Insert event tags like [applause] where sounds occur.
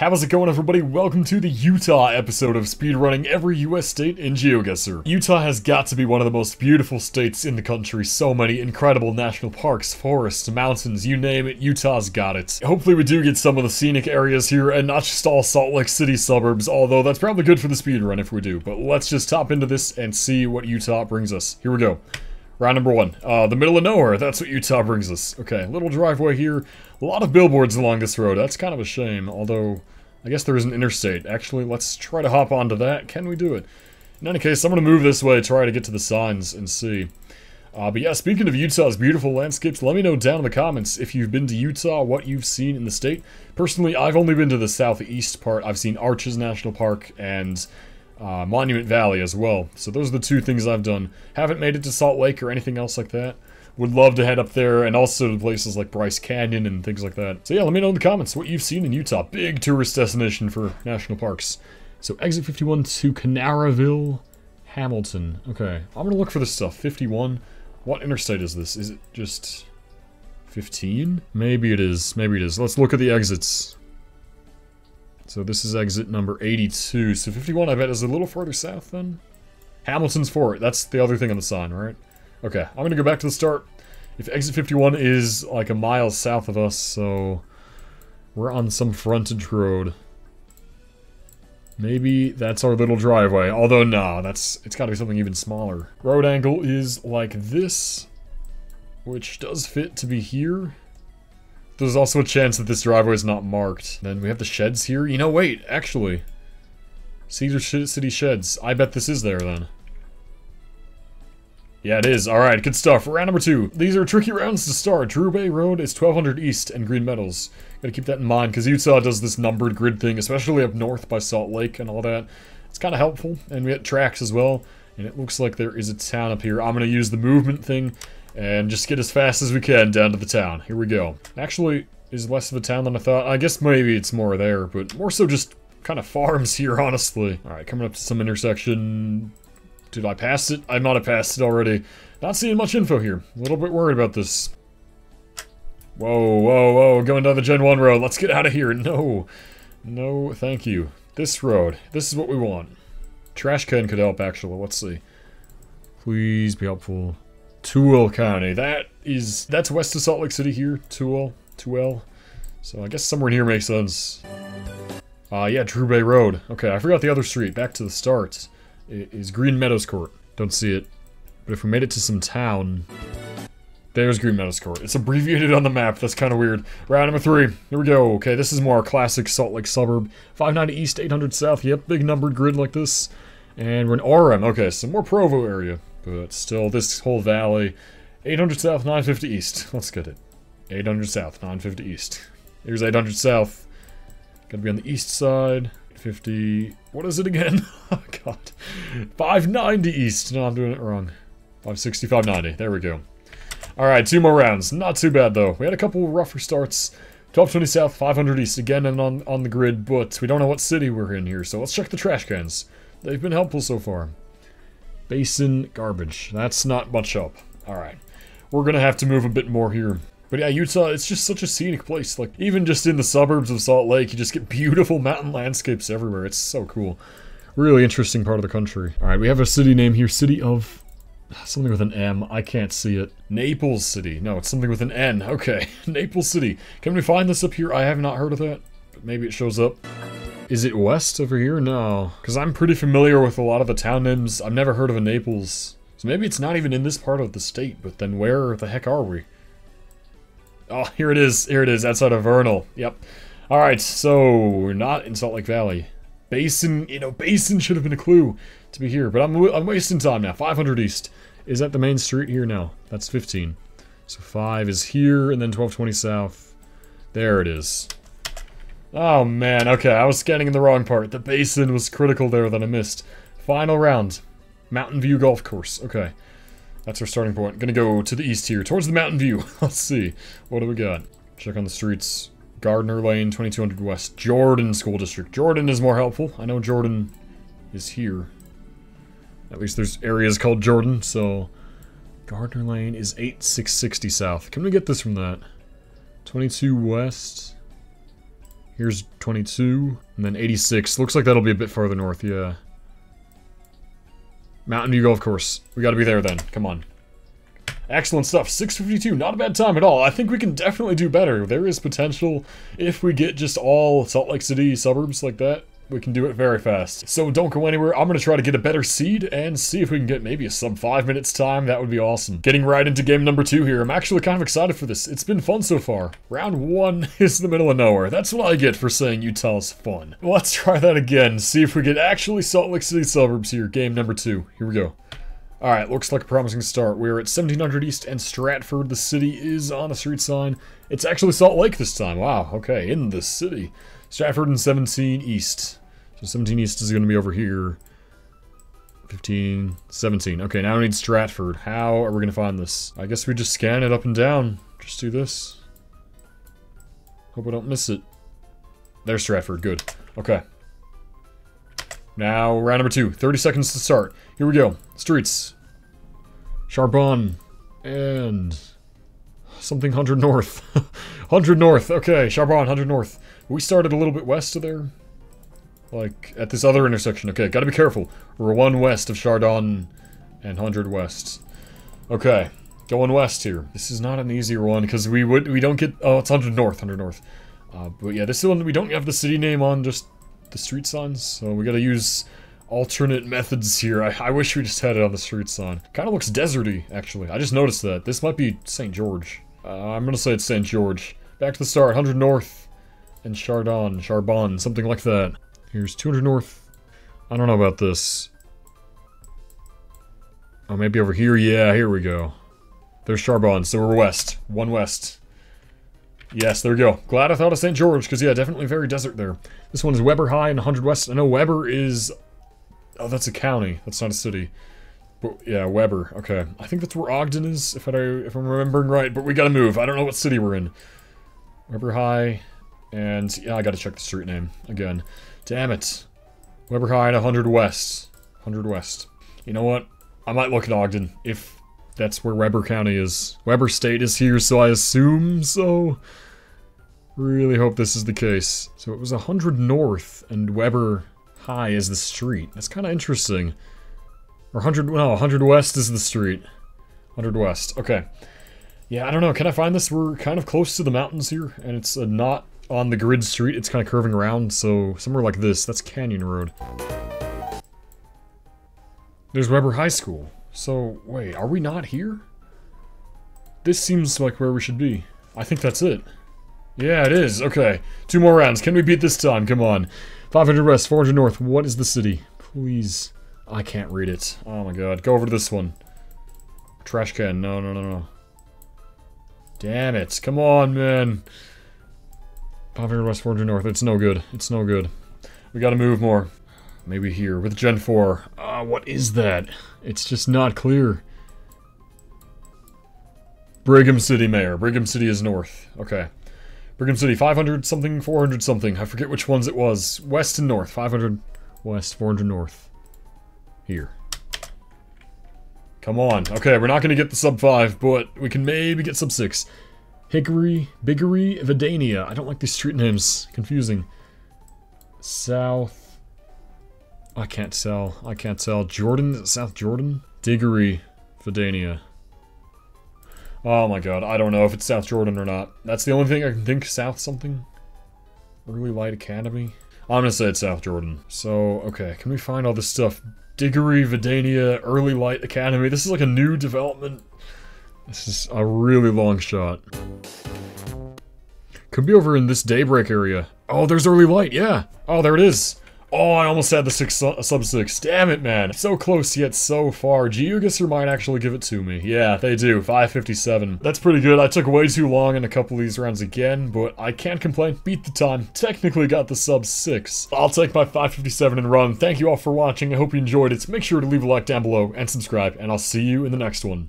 How's it going everybody? Welcome to the Utah episode of speedrunning every US state in GeoGuessr. Utah has got to be one of the most beautiful states in the country. So many incredible national parks, forests, mountains, you name it, Utah's got it. Hopefully we do get some of the scenic areas here and not just all Salt Lake City suburbs, although that's probably good for the speedrun if we do. But let's just hop into this and see what Utah brings us. Here we go. Round number one. Uh, the middle of nowhere. That's what Utah brings us. Okay, little driveway here. A lot of billboards along this road. That's kind of a shame, although I guess there is an interstate. Actually, let's try to hop onto that. Can we do it? In any case, I'm going to move this way, try to get to the signs, and see. Uh, but yeah, speaking of Utah's beautiful landscapes, let me know down in the comments if you've been to Utah, what you've seen in the state. Personally, I've only been to the southeast part. I've seen Arches National Park and uh, Monument Valley as well. So those are the two things I've done. Haven't made it to Salt Lake or anything else like that. Would love to head up there and also to places like Bryce Canyon and things like that. So yeah, let me know in the comments what you've seen in Utah. Big tourist destination for national parks. So exit 51 to Kanarraville, Hamilton. Okay, I'm gonna look for this stuff. 51. What interstate is this? Is it just 15? Maybe it is. Maybe it is. Let's look at the exits. So this is exit number 82. So 51, I bet, is a little further south then? Hamilton's Fort. That's the other thing on the sign, right? Okay, I'm gonna go back to the start. If exit 51 is like a mile south of us, so we're on some frontage road. Maybe that's our little driveway. Although, nah, that's it's gotta be something even smaller. Road angle is like this, which does fit to be here. There's also a chance that this driveway is not marked. Then we have the sheds here. You know, wait, actually. Cedar City Sheds. I bet this is there then. Yeah, it is. Alright, good stuff. Round number two. These are tricky rounds to start. Drew Bay Road is 1200 East and Green Meadows. Gotta keep that in mind, because Utah does this numbered grid thing, especially up north by Salt Lake and all that. It's kind of helpful, and we get tracks as well. And it looks like there is a town up here. I'm gonna use the movement thing and just get as fast as we can down to the town. Here we go. Actually, is less of a town than I thought. I guess maybe it's more there, but more so just kind of farms [laughs] here, honestly. All right, coming up to some intersection. Did I pass it? I might have passed it already. Not seeing much info here. A little bit worried about this. Whoa, whoa, whoa, going down the Gen 1 road. Let's get out of here. No. No, thank you. This road. This is what we want. Trash can could help, actually. Let's see. Please be helpful. Tooele County. That is, that's west of Salt Lake City here. Tooele. Tooele. So I guess somewhere near makes sense. Uh, yeah, Drew Bay Road. Okay, I forgot the other street. Back to the start. It is Green Meadows Court. Don't see it. But if we made it to some town... There's Green Meadows Court. It's abbreviated on the map. That's kind of weird. Round number three. Here we go. Okay, this is more classic Salt Lake suburb. 590 East, 800 South. Yep, big numbered grid like this. And we're in Orem. Okay, some more Provo area. But still, this whole valley. 800 South, 950 East. [laughs] Let's get it. 800 South, 950 East. Here's 800 South. Gotta be on the east side. 50... What is it again? [laughs] oh, God. 590 East. No, I'm doing it wrong. 560, 590. There we go. Alright, two more rounds. Not too bad, though. We had a couple rougher starts. 1220 South, 500 East. Again, and on, on the grid, but we don't know what city we're in here, so let's check the trash cans. They've been helpful so far. Basin garbage. That's not much help. Alright. We're gonna have to move a bit more here. But yeah, Utah, it's just such a scenic place. Like, even just in the suburbs of Salt Lake, you just get [laughs] beautiful mountain landscapes everywhere. It's so cool. Really interesting part of the country. Alright, we have a city name here. City of... Something with an M. I can't see it. Naples City. No, it's something with an N. [laughs] Okay. Naples City. Can we find this up here? I have not heard of that. But maybe it shows up. Is it west over here? No. Because I'm pretty familiar with a lot of the town names. I've never heard of a Naples. So maybe it's not even in this part of the state. But then where the heck are we? Oh, here it is. Here it is, outside of Vernal. Yep. Alright, so we're not in Salt Lake Valley. Basin, you know, Basin should have been a clue to be here, but I'm, I'm wasting time now. 500 East is that the main street here now. That's 15. So 5 is here, and then 1220 South. There it is. Oh man, okay, I was scanning in the wrong part. The Basin was critical there that I missed. Final round. Mountain View Golf Course. Okay. That's our starting point. Gonna go to the east here, towards the mountain view. [laughs] Let's see. What do we got? Check on the streets. Gardner Lane, 2200 West. Jordan School District. Jordan is more helpful. I know Jordan is here. At least there's areas called Jordan, so... Gardner Lane is 8660 South. Can we get this from that? 22 West. Here's 22, and then 86. Looks like that'll be a bit farther north, yeah. Mountain View Golf Course. We gotta be there then. Come on. Excellent stuff. 652, not a bad time at all. I think we can definitely do better. There is potential if we get just all Salt Lake City suburbs like that we can do it very fast. So don't go anywhere. I'm going to try to get a better seed and see if we can get maybe a sub 5 minutes time. That would be awesome. Getting right into game number 2 here. I'm actually kind of excited for this. It's been fun so far. Round 1 [laughs] is the middle of nowhere. That's what I get for saying Utah's fun. Let's try that again. See if we get actually Salt Lake City suburbs here. Game number 2. Here we go. Alright, looks like a promising start. We're at 1700 East and Stratford. The city is on a street sign. It's actually Salt Lake this time. Wow, okay, in the city. Stratford and 17 East. So 17 East is going to be over here. 15, 17. Okay, now we need Stratford. How are we going to find this? I guess we just scan it up and down. Just do this. Hope I don't miss it. There's Stratford. Good. Okay. Now, round number two. 30 seconds to start. Here we go. Streets. Charbonne. And... Something 100 North. [laughs] 100 North. Okay, Charbonne, 100 North. We started a little bit west of there. Like, at this other intersection. Okay, gotta be careful. We're one west of Chardon and 100 west. Okay, going west here. This is not an easier one, because we would we don't get... Oh, it's 100 north, 100 north. Uh, but yeah, this is one we don't have the city name on, just the street signs. So we gotta use alternate methods here. I, I wish we just had it on the street sign. Kind of looks deserty, actually. I just noticed that. This might be St. George. Uh, I'm gonna say it's St. George. Back to the start, 100 north and Chardon, Charbonne, something like that. Here's 200 north. I don't know about this. Oh, maybe over here? Yeah, here we go. There's Charbonne, so we're west. One west. Yes, there we go. Glad I thought of St. George, because yeah, definitely very desert there. This one is Weber High and 100 West. I know Weber is... Oh, that's a county. That's not a city. But yeah, Weber. Okay. I think that's where Ogden is, if, I, if I'm remembering right. But we gotta move. I don't know what city we're in. Weber High. And yeah, I gotta check the street name again. Damn it. Weber High and 100 West. 100 West. You know what? I might look at Ogden, if that's where Weber County is. Weber State is here, so I assume so. Really hope this is the case. So it was 100 North, and Weber High is the street. That's kind of interesting. Or 100, no, 100 West is the street. 100 West, okay. Yeah, I don't know, can I find this? We're kind of close to the mountains here, and it's a not on the grid street, it's kind of curving around, so somewhere like this, that's Canyon Road. There's Weber High School. So, wait, are we not here? This seems like where we should be. I think that's it. Yeah, it is. Okay. Two more rounds. Can we beat this time? Come on. 500 west, 400 north. What is the city? Please. I can't read it. Oh my god. Go over to this one. Trash can. No, no, no, no. Damn it. Come on, man. 500 west, 400 north. It's no good. It's no good. We gotta move more. Maybe here with Gen 4. Ah, uh, what is that? It's just not clear. Brigham City Mayor. Brigham City is north. Okay. Brigham City, 500 something, 400 something. I forget which ones it was. West and north. 500 west, 400 north. Here. Come on. Okay, we're not going to get the sub 5, but we can maybe get sub 6. Hickory, Biggery, Vidania. I don't like these street names. Confusing. South. I can't tell. I can't tell. Jordan? South Jordan? Diggory, Vidania. Oh my god, I don't know if it's South Jordan or not. That's the only thing I can think. South something? Early Light Academy? I'm gonna say it's South Jordan. So, okay, can we find all this stuff? Diggory, Vidania, Early Light Academy. This is like a new development this is a really long shot. Could be over in this daybreak area. Oh, there's early light, yeah. Oh, there it is. Oh, I almost had the six uh, sub six. Damn it, man. So close yet so far. GeoGuessr might actually give it to me. Yeah, they do. 557. That's pretty good. I took way too long in a couple of these rounds again, but I can't complain. Beat the time. Technically got the sub six. I'll take my 557 and run. Thank you all for watching. I hope you enjoyed it. Make sure to leave a like down below and subscribe, and I'll see you in the next one.